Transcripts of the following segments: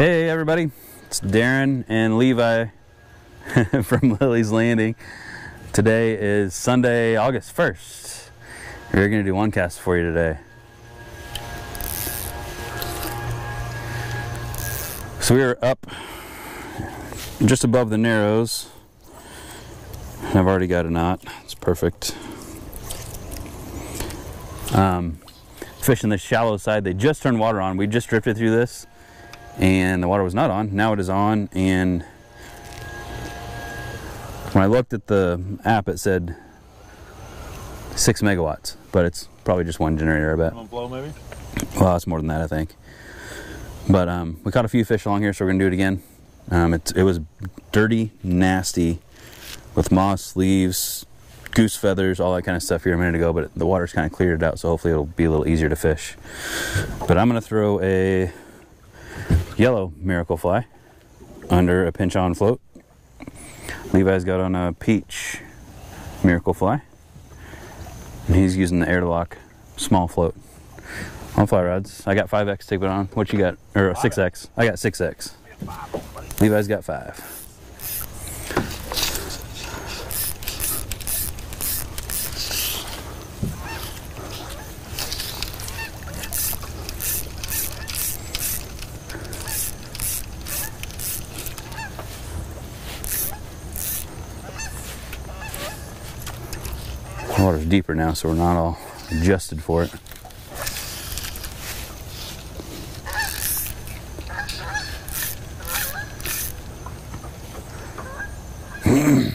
Hey everybody, it's Darren and Levi from Lilley's Landing. Today is Sunday, August 1st. We're gonna do one cast for you today. So we are up just above the Narrows. I've already got a knot, it's perfect. Um, fishing the shallow side, they just turned water on. We just drifted through this and the water was not on. Now it is on and when I looked at the app it said six megawatts, but it's probably just one generator I bet. On blow maybe? Well, it's more than that I think. But um, we caught a few fish along here so we're gonna do it again. Um, it, it was dirty, nasty with moss, leaves, goose feathers, all that kind of stuff here a minute ago, but the water's kind of cleared it out, so hopefully it'll be a little easier to fish. But I'm gonna throw a yellow miracle fly under a pinch on float. Levi's got on a peach miracle fly. And he's using the air-to-lock small float on fly rods. I got 5X take it on. What you got? Or 6X. I got 6X. Levi's got 5. Deeper now, so we're not all adjusted for it.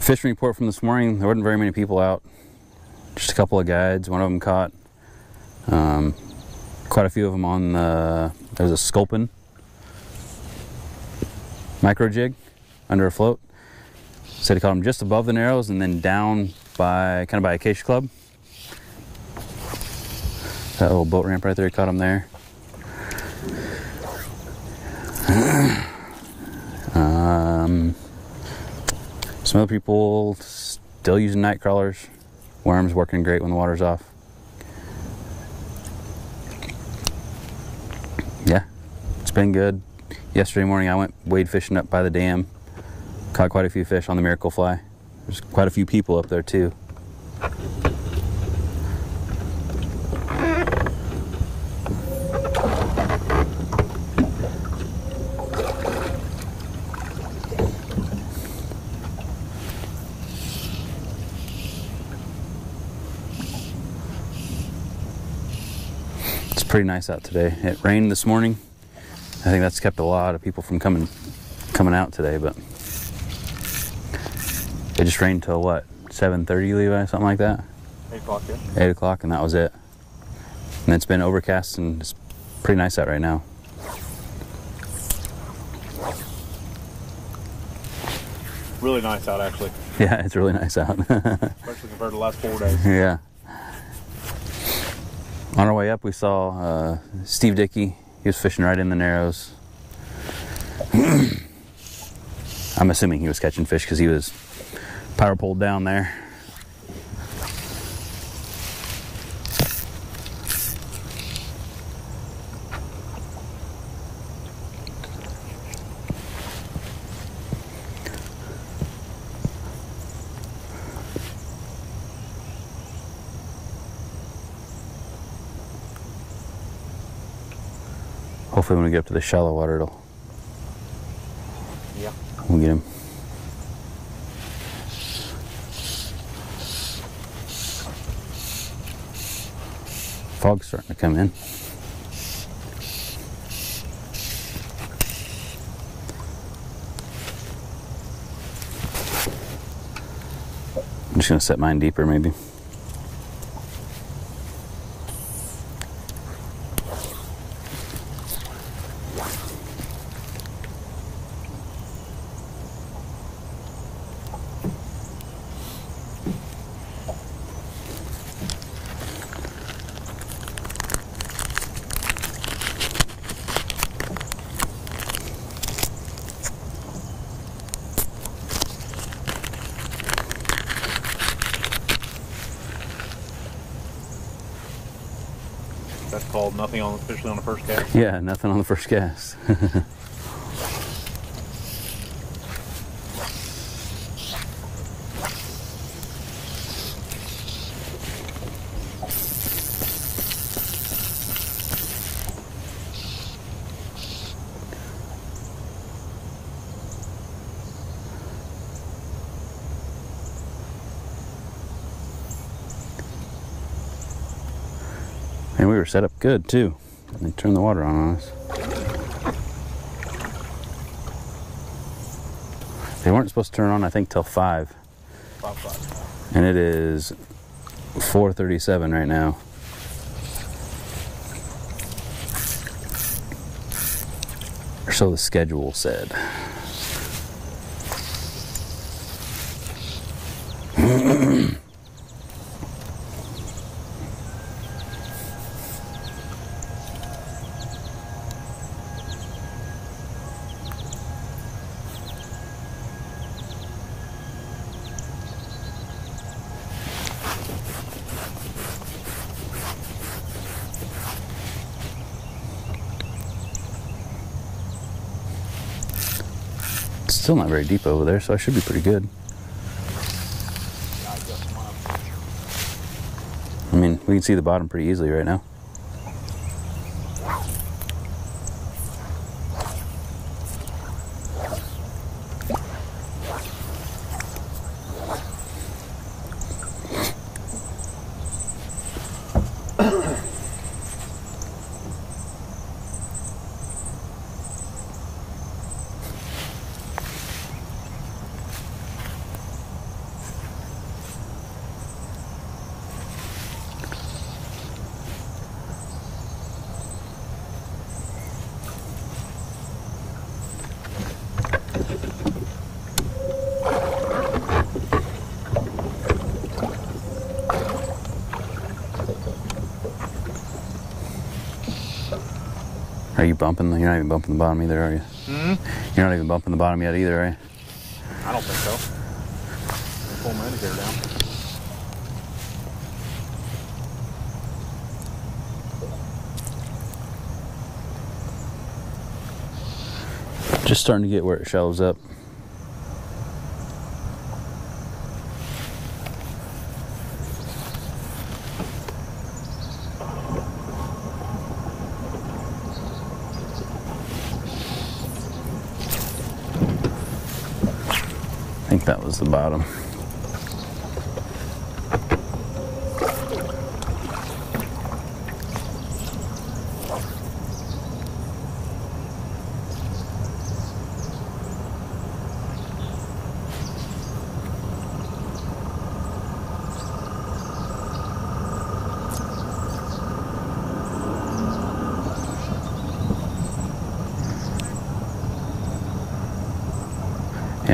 Fishing report from this morning, there wasn't very many people out. Just a couple of guides. One of them caught um, quite a few of them on the, there was a sculpin micro jig under a float. Said he caught them just above the narrows and then down by, kind of by Acacia Club. That little boat ramp right there, he caught him there. um, some other people still using night crawlers. Worms working great when the water's off. Yeah, it's been good. Yesterday morning I went wade fishing up by the dam. Caught quite a few fish on the Miracle Fly. There's quite a few people up there too. It's pretty nice out today. It rained this morning. I think that's kept a lot of people from coming coming out today, but it just rained till what, 7.30 Levi, something like that? 8 o'clock, yeah. 8 o'clock and that was it. And it's been overcast and it's pretty nice out right now. Really nice out, actually, Yeah, it's really nice out. especially compared to the last four days. yeah. On our way up, we saw uh, Steve Dickey. He was fishing right in the narrows. I'm assuming he was catching fish because he was Power-Poled down there. Hopefully, when we get up to the shallow water, it'll Yeah. we'll get him. Fog's starting to come in. I'm just gonna set mine deeper, maybe. Yeah, nothing on the first cast. and we were set up good too. They turned the water on on us. They weren't supposed to turn on, I think, till five. and it is 4:37 right now. Or so the schedule said. It's still not very deep over there, so I should be pretty good. I mean, we can see the bottom pretty easily right now. Are you bumping? the- You're not even bumping the bottom either, are you? Hmm? You're not even bumping the bottom yet either, are you? I don't think so. Pull my indicator down. Just starting to get where it shelves up. The bottom.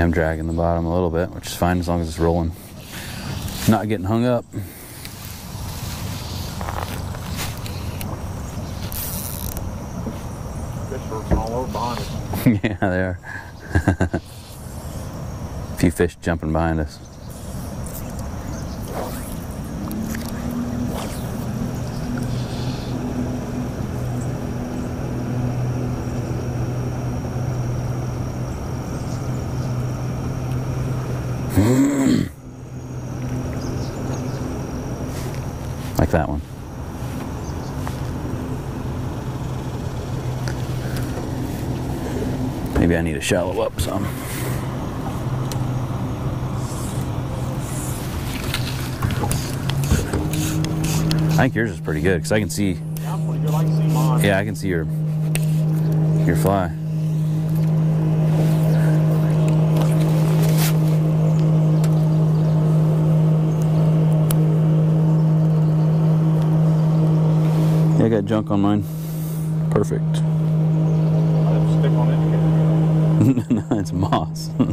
I'm dragging the bottom a little bit, which is fine as long as it's rolling. Not getting hung up. Fish hurts all over behind us. yeah, they are. A few fish jumping behind us. like that one. Maybe I need to shallow up some. I think yours is pretty good because I can see. Yeah, I can see your your fly. Yeah, I got junk on mine. Perfect. I didn't stick on indicator. No, it's moss. Put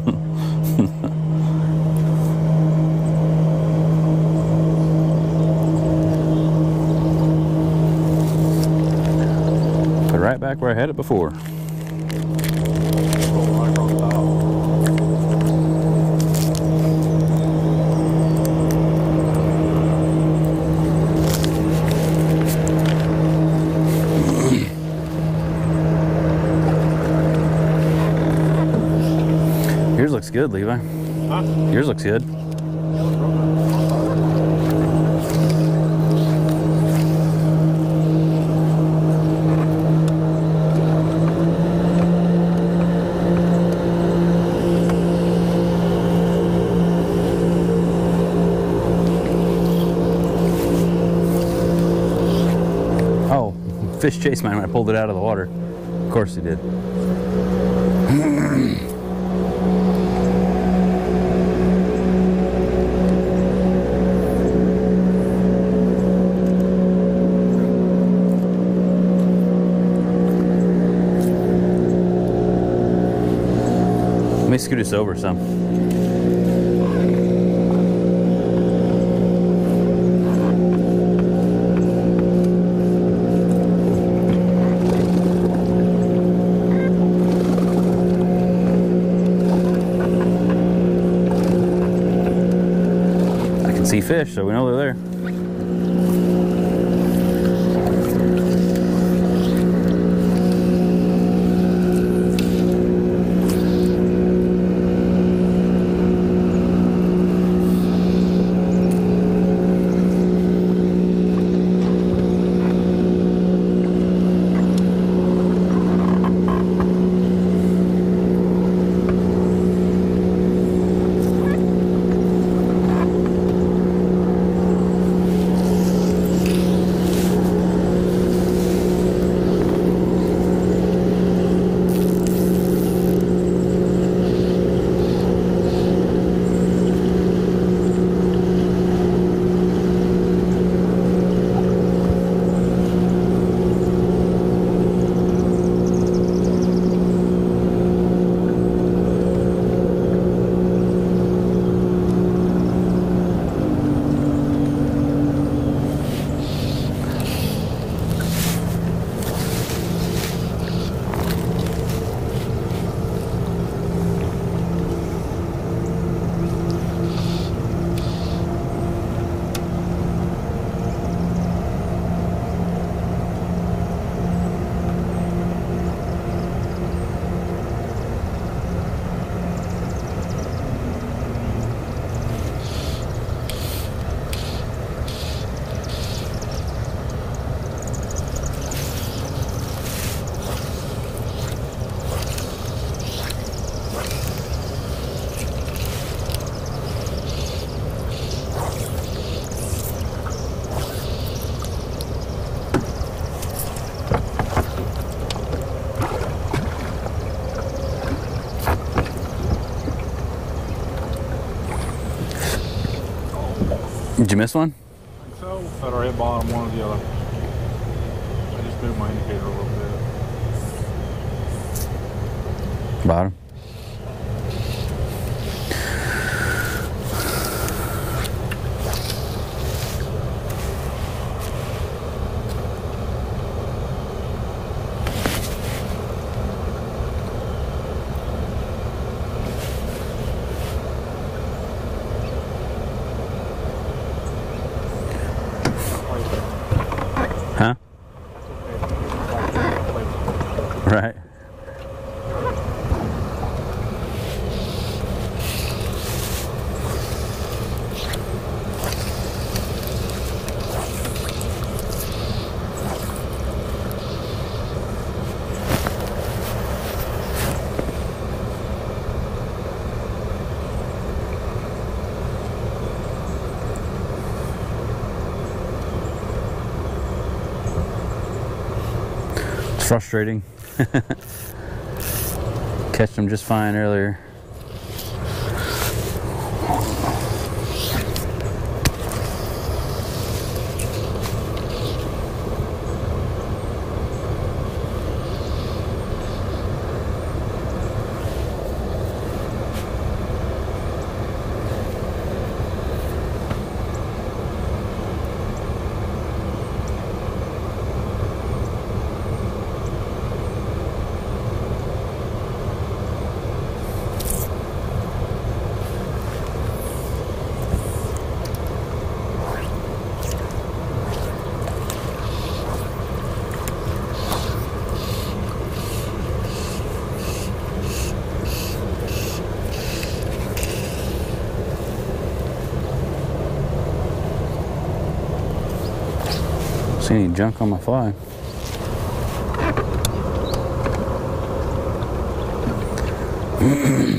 right back where I had it before. Fish chased mine when I pulled it out of the water. Of course he did. Let me scoot us over some. Fish, so we know they're there. Did you miss one? So, federal hit bottom, one or the other. I just moved my indicator a little bit. Bottom. Huh? Right. Frustrating. Catch them just fine earlier. Any junk on my fly?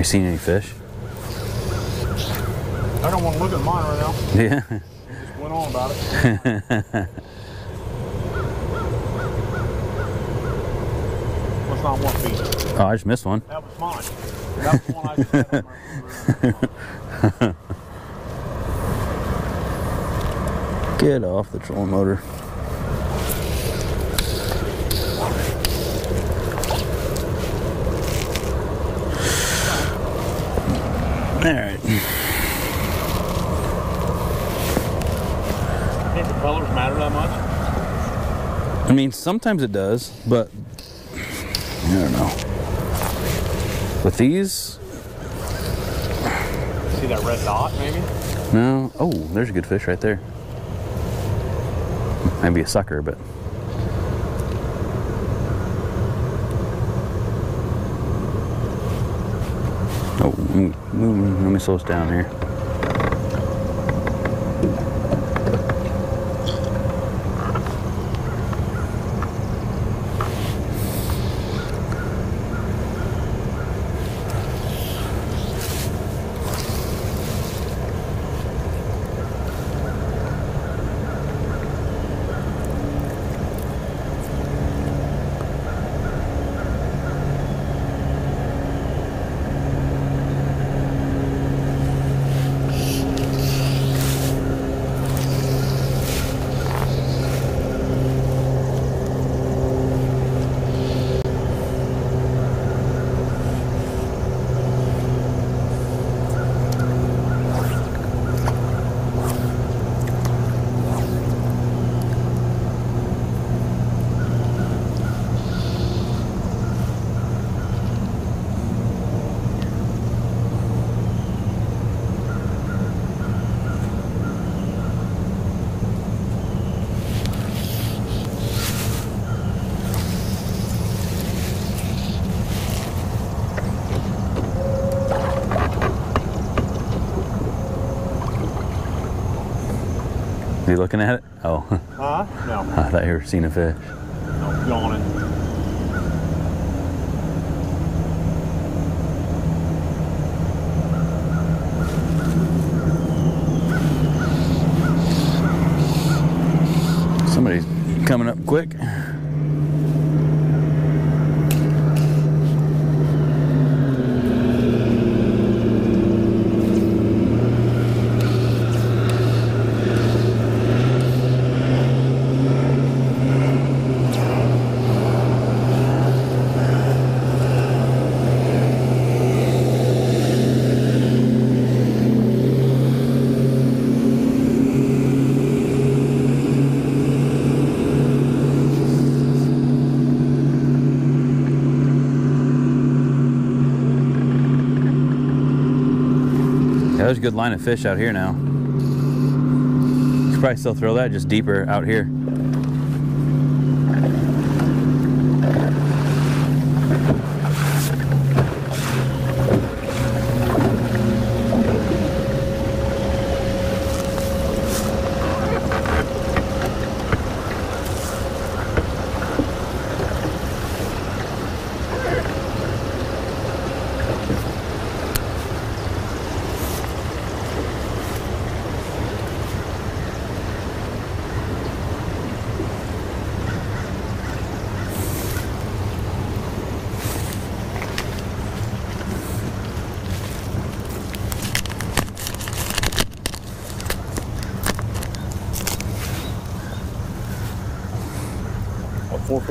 you seeing any fish? I don't want to look at mine right now. Yeah. Just went on about it. What's not one feet? Oh, I just missed one. That was mine. That was the one I just had on Get off the trolling motor. All right. Think the colors matter that much? I mean, sometimes it does, but I don't know. With these, See that red dot, maybe? no. Oh, there's a good fish right there. Might be a sucker, but. Oh, let me slow us down here. You looking at it? Oh, Huh? No. I thought you were seeing a fish. No, yawning. Somebody's coming up quick. Yeah, there's a good line of fish out here now. Could probably still throw that just deeper out here.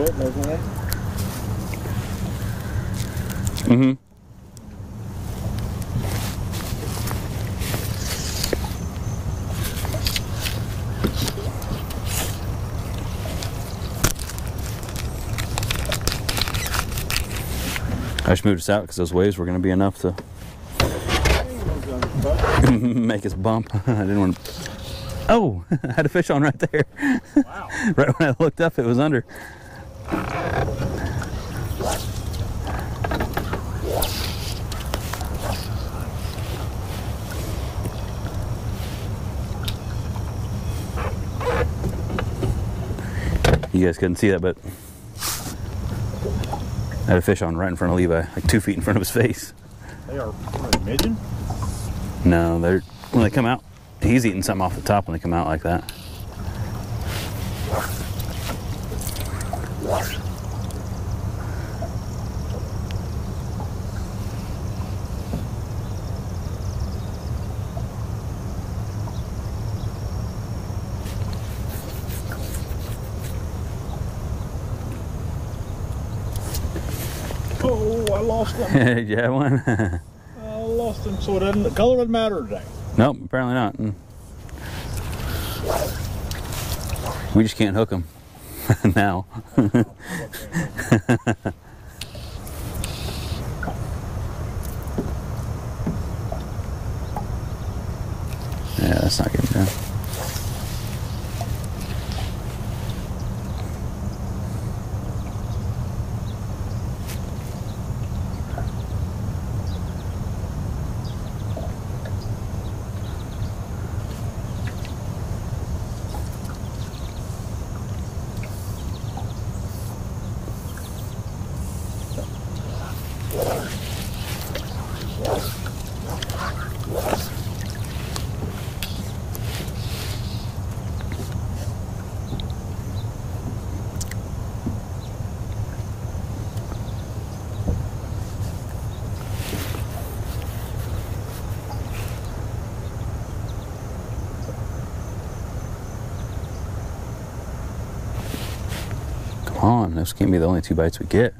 doesn't it? Mm-hmm. I just moved us out because those waves were going to be enough to make us bump. I didn't want to... Oh, I had a fish on right there. Wow. right when I looked up, it was under. You guys couldn't see that, but I had a fish on right in front of Levi, like two feet in front of his face. They are, they. No, they're when they come out. He's eating something off the top when they come out like that. Lost yeah, one. I lost them. So it doesn't, the color doesn't matter today. nope, apparently not. Mm. We just can't hook them now. yeah, that's not getting done. Come on, those can't be the only two bites we get.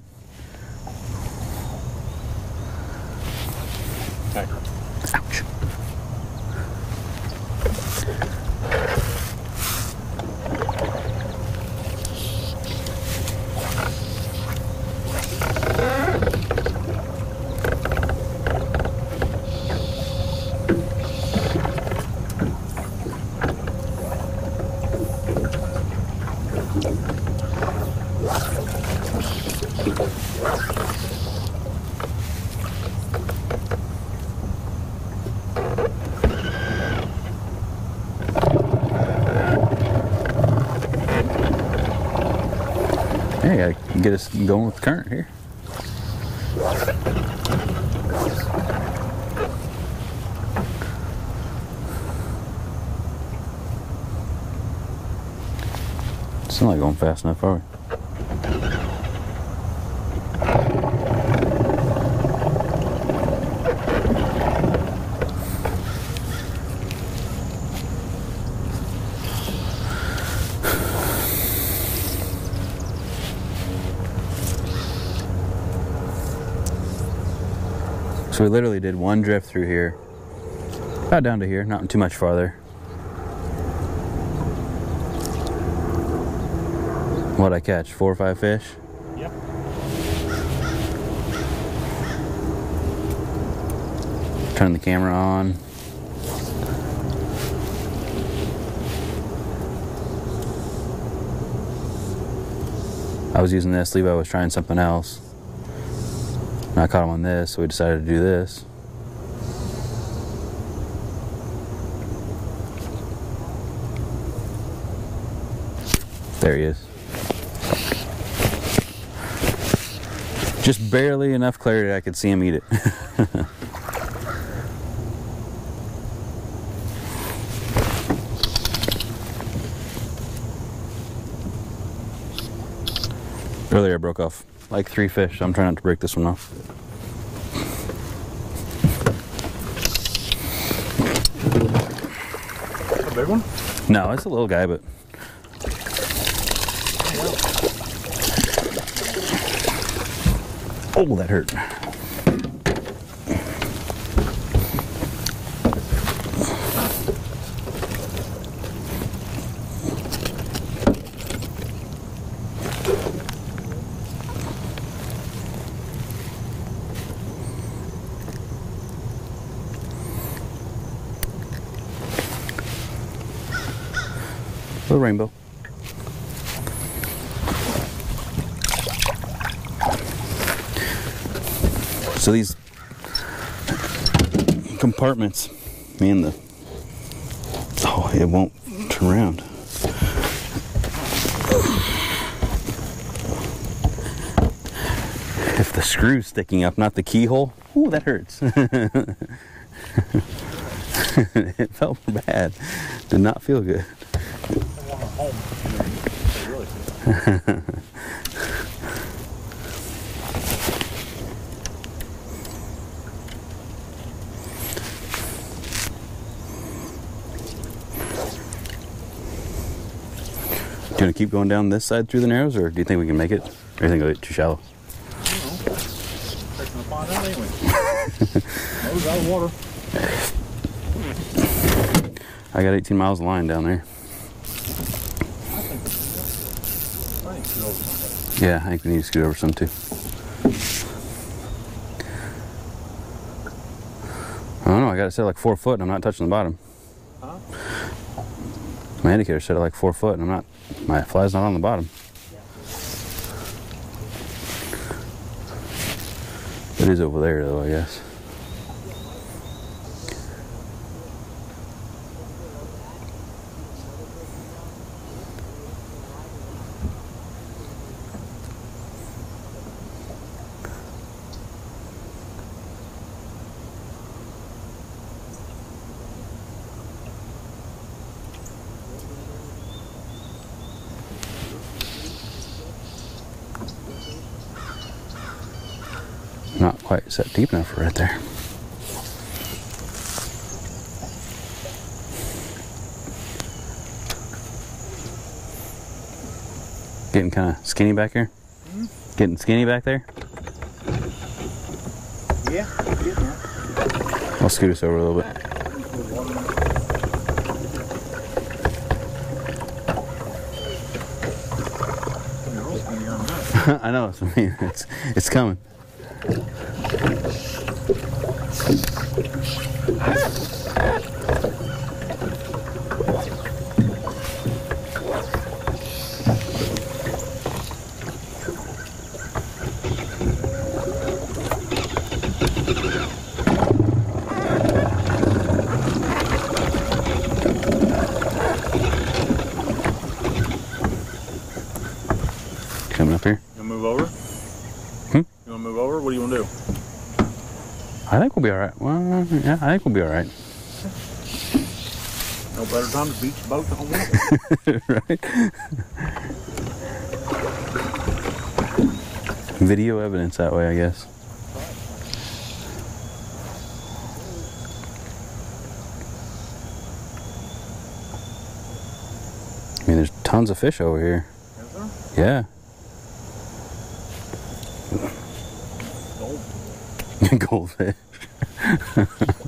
Get us going with the current here. It's not going fast enough, are we? So we literally did one drift through here, about down to here, not too much farther. What'd I catch? Four or five fish? Yep. Turn the camera on. I was using this, Levi was trying something else. And I caught him on this, so we decided to do this. There he is. Just barely enough clarity I could see him eat it. Earlier I broke off like three fish, I'm trying not to break this one off. A big one? No, it's a little guy, but oh, that hurt. Rainbow. So these compartments, man, the oh, it won't turn around. If the screw's sticking up, not the keyhole, ooh, that hurts. it felt bad. Did not feel good. Do you want to keep going down this side through the narrows, or do you think we can make it? Or do you think it'll get too shallow? Expecting to find out anyway. Nose out of water. I got 18 miles of line down there. I think it's over someplace. Yeah, I think we need to scoot over some too. I don't know. I got it set like four foot, and I'm not touching the bottom. Huh? My indicator set at like four foot, and I'm not. My fly's not on the bottom. It is over there, though. I guess. Not quite set deep enough right there. Getting kind of skinny back here. Hmm? Getting skinny back there. Yeah, there. I'll scoot us over a little bit. You're real skinny on that. I know. It's, I mean, it's it's. Coming Ah! I think we'll be all right. No better time to beach boat than on water. right? Video evidence that way, I guess. I mean, there's tons of fish over here. Is there? Yeah. Gold. Goldfish.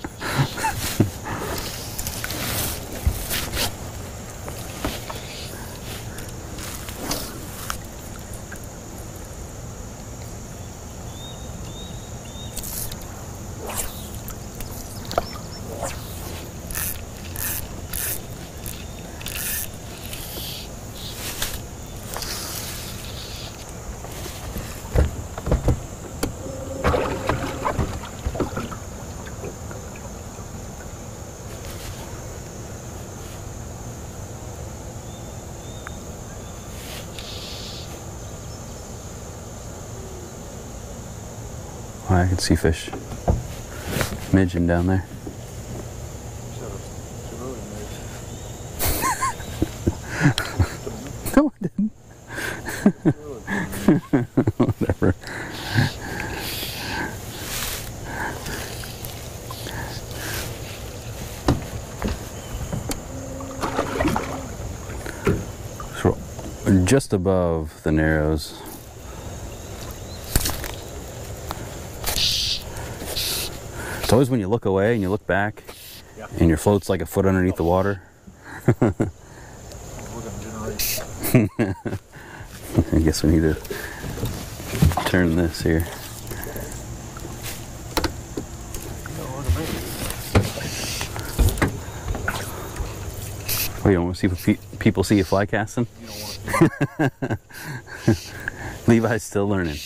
I can see fish midging down there. No, I didn't. Whatever. So just above the narrows. It's always when you look away and you look back Yeah. and your float's like a foot underneath the water. We're gonna generate. I guess we need to turn this here. No, we're gonna make it. Oh, you don't want to see pe- people see you fly casting? You don't want to see Levi's still learning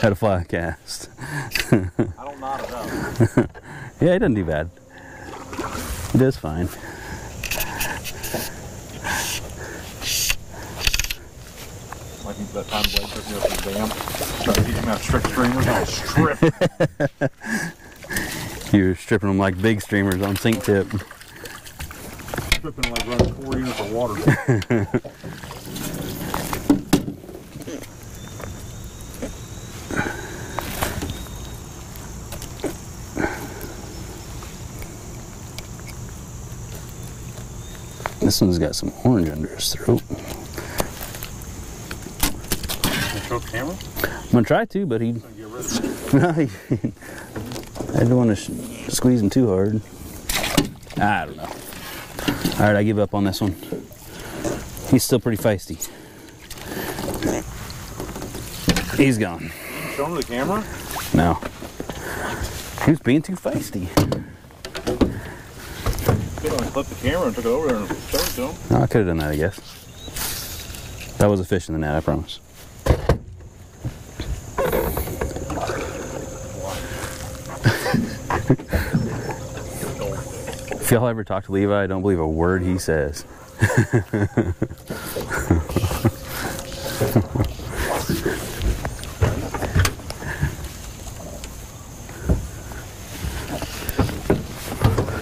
how to fly a cast. I don't nod it out. Yeah, he doesn't do bad. He does fine. Like that time Blake took me up to the dam. Tried to teach me how to strip streamers. I stripping. You're stripping them like big streamers on sink tip. stripping like running four units of water. This one's got some orange under his throat. Show camera? I'm gonna try to, but he, Get rid of it. no, he I don't want to squeeze him too hard. I don't know. All right, I give up on this one. He's still pretty feisty. He's gone. Show him the camera? No. He was being too feisty. Clipped the camera and took it over there and showed it to him. No, I could have done that, I guess. That was a fish in the net, I promise. If y'all ever talk to Levi, I don't believe a word he says.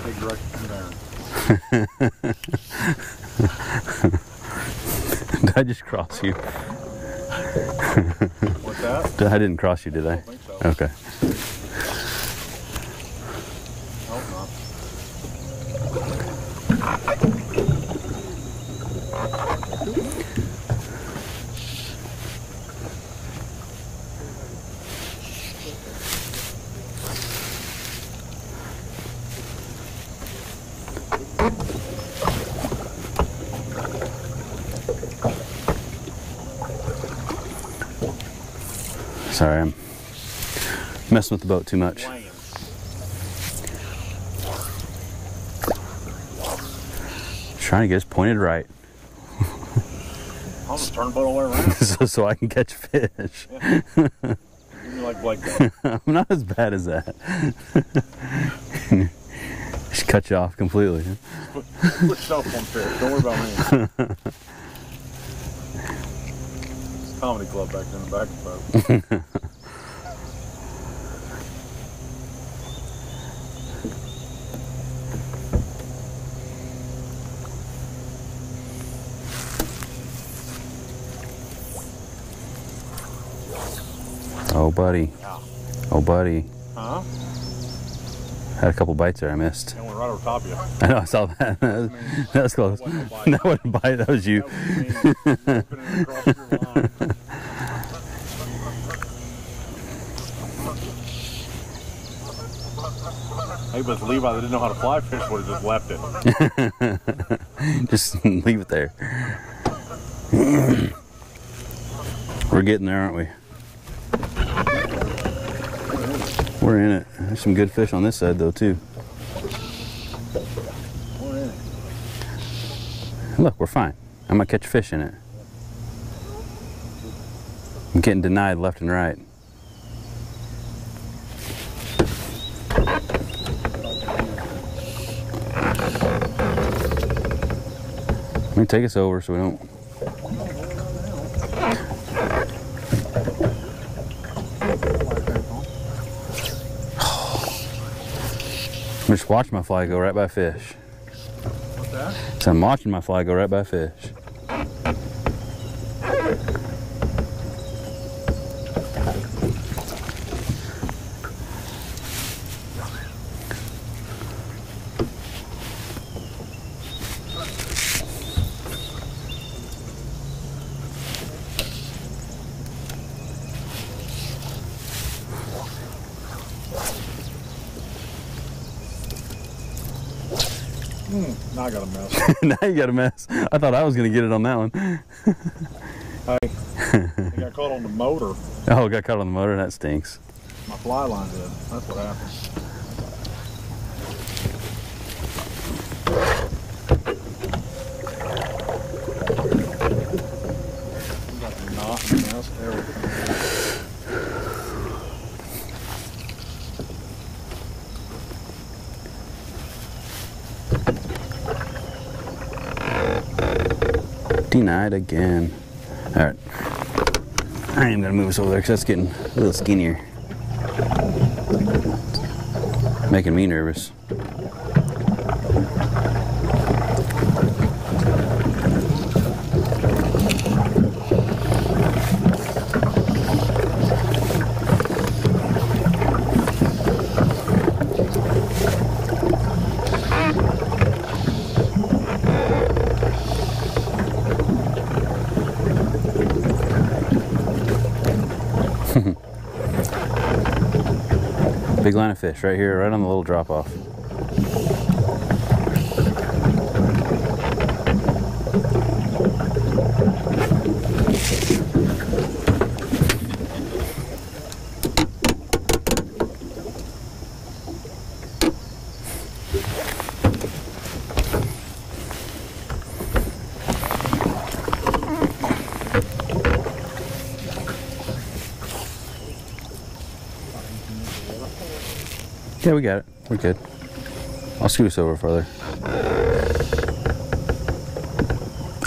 Big direction from there. Did I just cross you? What's that? I didn't cross you, did I? I so. Okay. Hope not. Sorry, I'm messing with the boat too much. Trying to get us pointed right I'll just turn the boat all the way around. so, so I can catch fish. Me like Blake. I'm not as bad as that. Just cut you off completely. Put yourself on fish. Don't worry about me. It's comedy club back there in the back of the boat. Oh, buddy. Yeah. Oh, buddy. Huh? Had a couple bites there I missed. And we're right over top of you. I know, I saw that. that was close. Wasn't a bite. That wasn't a bite, that was you. That was me it across. Hey, but Levi that didn't know how to fly fish would have just left it. Just leave it there. We're getting there, aren't we? We're in it. There's some good fish on this side, though, too. Look, we're fine. I'm gonna catch fish in it. I'm getting denied left and right. Let me take us over so we don't. I'm just watch my fly go right by fish. What's that? So I'm watching my fly go right by fish. Now I got a mess. now you got a mess. I thought I was gonna get it on that one. hey, I got caught on the motor. Oh, got caught on the motor. That stinks. My fly line did. That's what happened. Again. All right. I am gonna move us over there because that's getting a little skinnier. Making me nervous. Big line of fish right here, right on the little drop off. Yeah, we got it. We're good. I'll scoot us over further.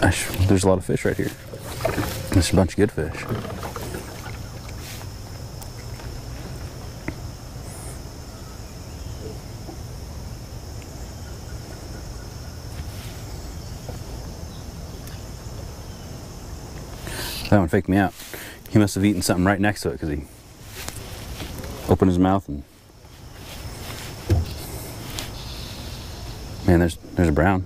Gosh, there's a lot of fish right here. There's a bunch of good fish. That one faked me out. He must have eaten something right next to it because he opened his mouth and Man, there's there's a brown.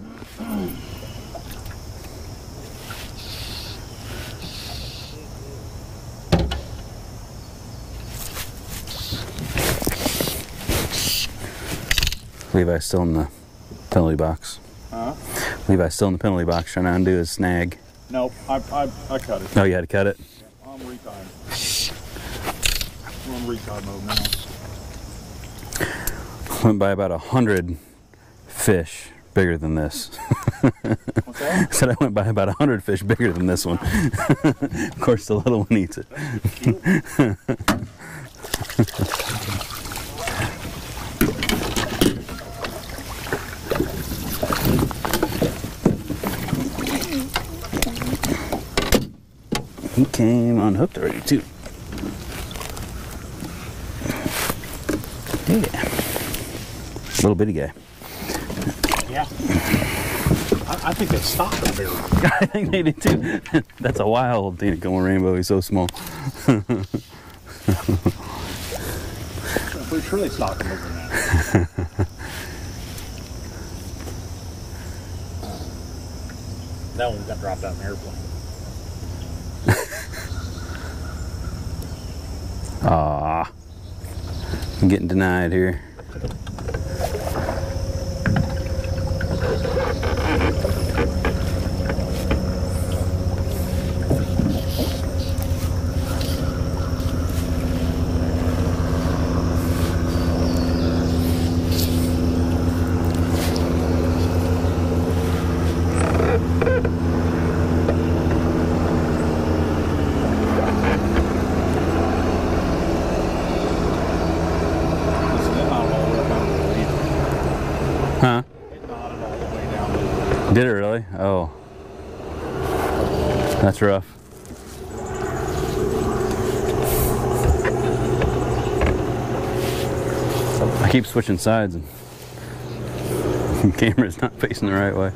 Levi's still in the penalty box. Huh? Levi's still in the penalty box trying to undo his snag. Nope, I, I, I cut it. Oh, you had to cut it? I'm retime. On retime mode now. Went by about a hundred fish bigger than this. Said I went by about a hundred fish bigger than this one. of course, the little one eats it. he came unhooked already too. Yeah, little bitty guy. Yeah. I, I think they stopped up there. I think they did too. That's a wild Taneycomo rainbow. He's so small. I'm pretty sure they stopped them over there. that one got dropped out of an airplane. Ah, I'm getting denied here. Listen, it nodded all the way down to the lead. Huh? It nodded all the way down to the lead. Did it really? Oh, that's rough. I keep switching sides and the camera's not facing the right way.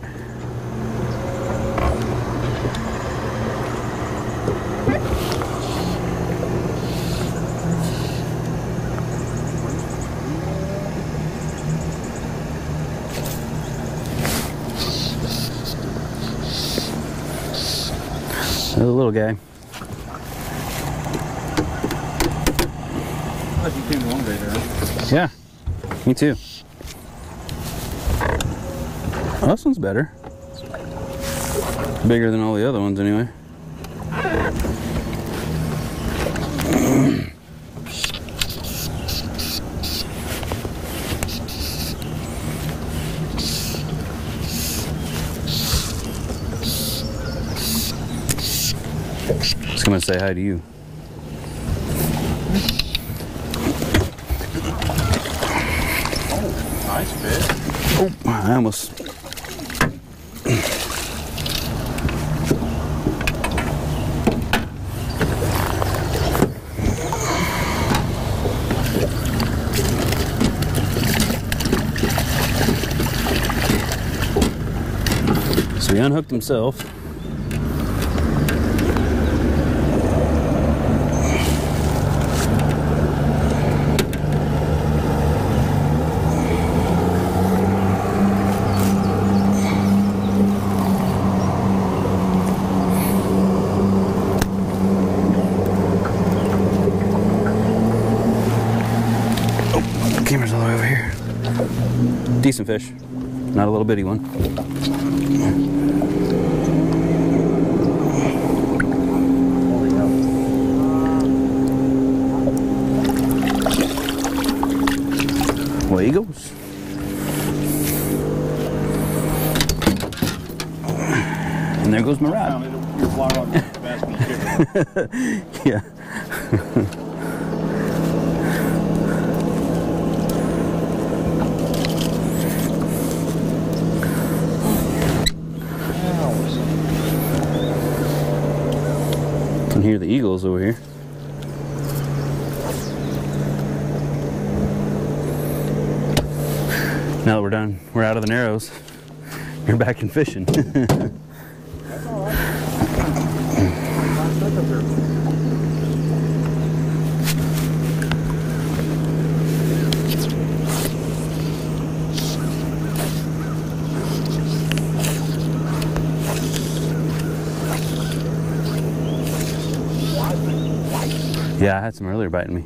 There's a little guy. Unless you came one day there. Yeah, me too. This one's better. Bigger than all the other ones, anyway. Just gonna say hi to you. So he unhooked himself. Decent fish. Not a little bitty one. Away he goes. And there goes my rod. Found it, You're flying on the basket. Yeah. Can hear the eagles over here. Now that we're done, we're out of the narrows. You're back in fishing. had some earlier biting me.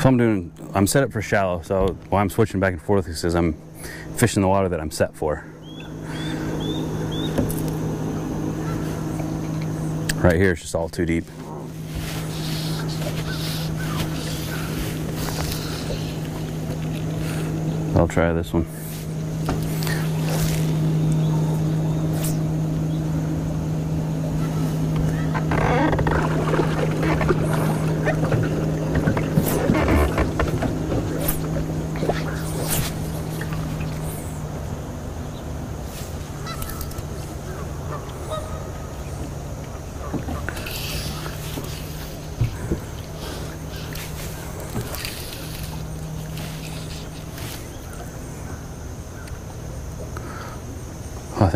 So I'm doing, I'm set up for shallow. So while I'm switching back and forth is I'm fishing the water that I'm set for. Right here, it's just all too deep. I'll try this one.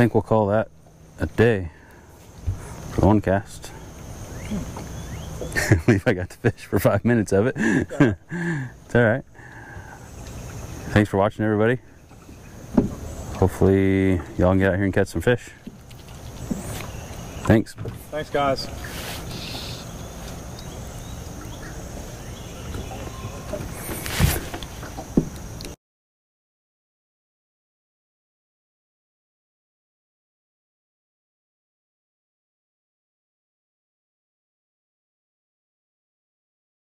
Think we'll call that a day for one cast. At least I got to fish for five minutes of it. it's all right. Thanks for watching, everybody. Hopefully, y'all can get out here and catch some fish. Thanks. Thanks, guys.